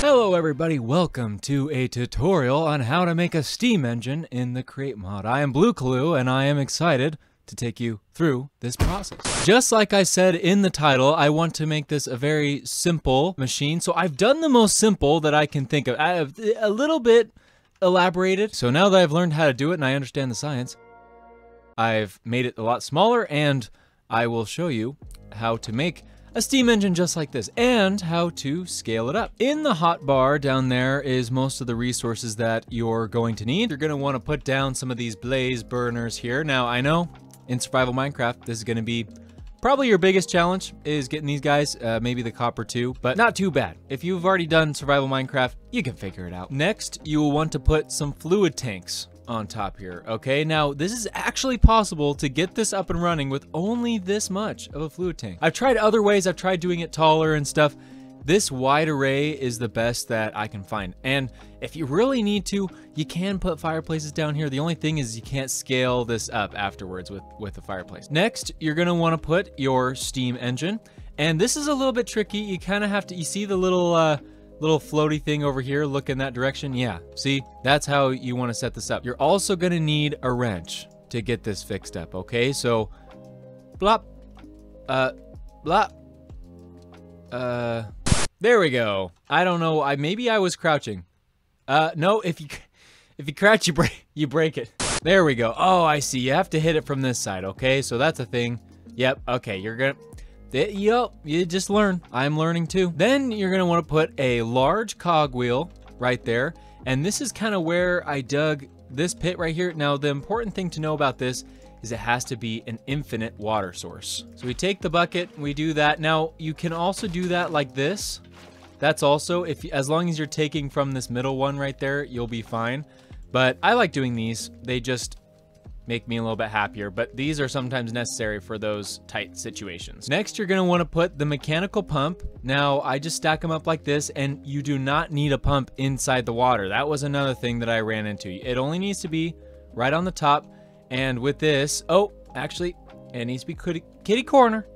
Hello everybody, welcome to a tutorial on how to make a steam engine in the Create mod. I am BluKalu and I am excited to take you through this process. Just like I said in the title, I want to make this a very simple machine. So I've done the most simple that I can think of. I have a little bit elaborated. So now that I've learned how to do it and I understand the science, I've made it a lot smaller and I will show you how to make a steam engine just like this and how to scale it up. In the hotbar down there is most of the resources that you're going to need. You're going to want to put down some of these blaze burners here. Now I know in survival Minecraft this is going to be Probably your biggest challenge is getting these guys, uh, maybe the copper too, but not too bad. If you've already done survival Minecraft, you can figure it out. Next, you will want to put some fluid tanks on top here, okay? Now, this is actually possible to get this up and running with only this much of a fluid tank. I've tried other ways, I've tried doing it taller and stuff. This wide array is the best that I can find. And if you really need to, you can put fireplaces down here. The only thing is you can't scale this up afterwards with, with the fireplace. Next, you're gonna wanna put your steam engine. And this is a little bit tricky. You kind of have to, you see the little, uh, little floaty thing over here, look in that direction. Yeah, see, that's how you want to set this up. You're also going to need a wrench to get this fixed up, okay? So, blop, uh, blop, uh, there we go. I don't know, I maybe I was crouching. Uh, no, if you, if you crouch, you break, you break it. There we go. Oh, I see. You have to hit it from this side, okay? So that's a thing. Yep, okay, you're gonna, Yep, you just learn. I'm learning too. Then you're gonna wanna put a large cogwheel right there. And this is kind of where I dug this pit right here. Now, the important thing to know about this is it has to be an infinite water source. So we take the bucket, we do that. Now, you can also do that like this. That's also, if as long as you're taking from this middle one right there, you'll be fine. But I like doing these. They just make me a little bit happier, but these are sometimes necessary for those tight situations. Next, you're gonna wanna put the mechanical pump. Now, I just stack them up like this, and you do not need a pump inside the water. That was another thing that I ran into. It only needs to be right on the top, and with this, oh, actually, it needs to be kitty, kitty corner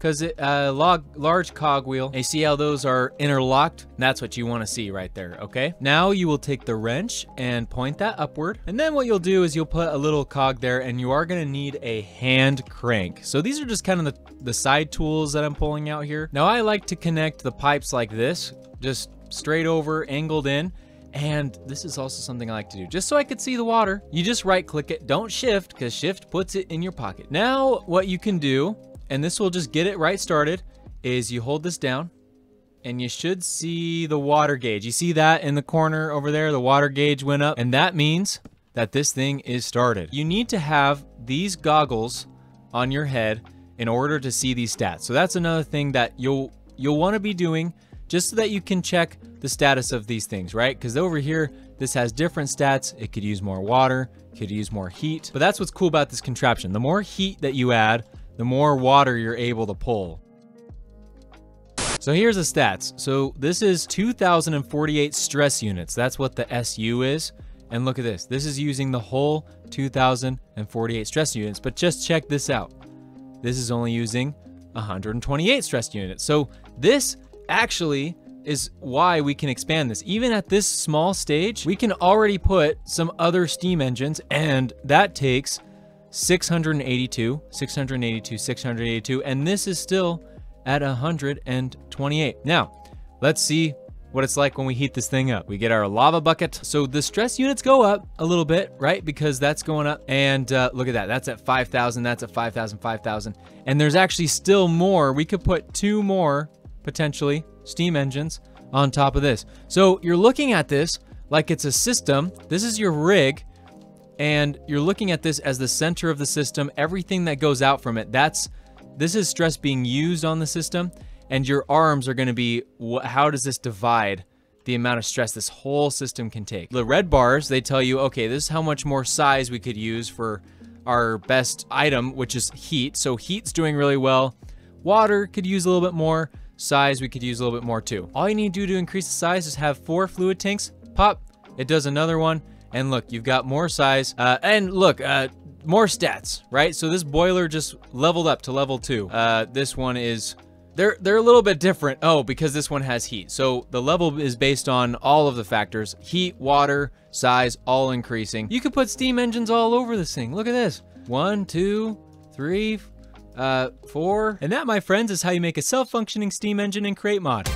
because it uh, log large cogwheel. And you see how those are interlocked? That's what you want to see right there, okay? Now you will take the wrench and point that upward. And then what you'll do is you'll put a little cog there and you are going to need a hand crank. So these are just kind of the, the side tools that I'm pulling out here. Now I like to connect the pipes like this, just straight over, angled in. And this is also something I like to do, just so I could see the water. You just right click it, don't shift, because shift puts it in your pocket. Now, what you can do and this will just get it right started, is you hold this down and you should see the water gauge. You see that in the corner over there? The water gauge went up and that means that this thing is started. You need to have these goggles on your head in order to see these stats. So that's another thing that you'll you'll want to be doing just so that you can check the status of these things, right? Because over here, this has different stats. It could use more water, could use more heat. But that's what's cool about this contraption. The more heat that you add, the more water you're able to pull. So here's the stats. So this is 2,048 stress units. That's what the SU is. And look at this. This is using the whole 2,048 stress units. But just check this out. This is only using 128 stress units. So this actually is why we can expand this. Even at this small stage, we can already put some other steam engines and that takes 682, 682, 682, and this is still at 128. Now, let's see what it's like when we heat this thing up. We get our lava bucket. So the stress units go up a little bit, right? Because that's going up. And uh, look at that. That's at 5,000. That's at 5,000, 5,000. And there's actually still more. We could put two more, potentially, steam engines on top of this. So you're looking at this like it's a system. This is your rig and you're looking at this as the center of the system. Everything that goes out from it, that's this is stress being used on the system, and your arms are going to be how does this divide the amount of stress this whole system can take. The red bars, they tell you, okay, this is how much more size we could use for our best item, which is heat. So heat's doing really well. Water could use a little bit more. Size, we could use a little bit more too. All you need to do to increase the size is have four fluid tanks. Pop, it does another one. And look, you've got more size. Uh, and look, uh, more stats, right? So this boiler just leveled up to level two. Uh, this one is They're they're a little bit different. Oh, because this one has heat. So the level is based on all of the factors. Heat, water, size, all increasing. You could put steam engines all over this thing. Look at this. One, two, three, uh, four. And that, my friends, is how you make a self-functioning steam engine in Create Mod.